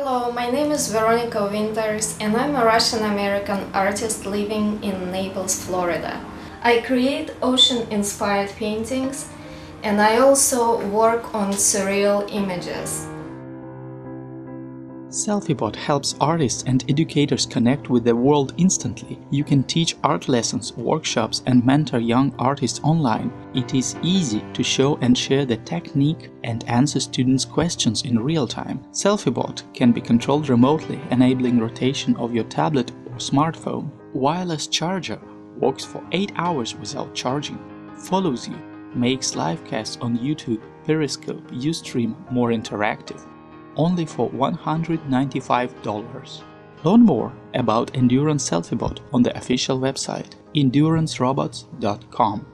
Hello, my name is Veronica Winters and I'm a Russian American artist living in Naples, Florida. I create ocean inspired paintings and I also work on surreal images. SelfieBot helps artists and educators connect with the world instantly. You can teach art lessons, workshops and mentor young artists online. It is easy to show and share the technique and answer students' questions in real time. SelfieBot can be controlled remotely, enabling rotation of your tablet or smartphone. Wireless charger works for 8 hours without charging, follows you, makes live casts on YouTube, Periscope, Ustream more interactive only for $195. Learn more about Endurance SelfieBot on the official website endurancerobots.com.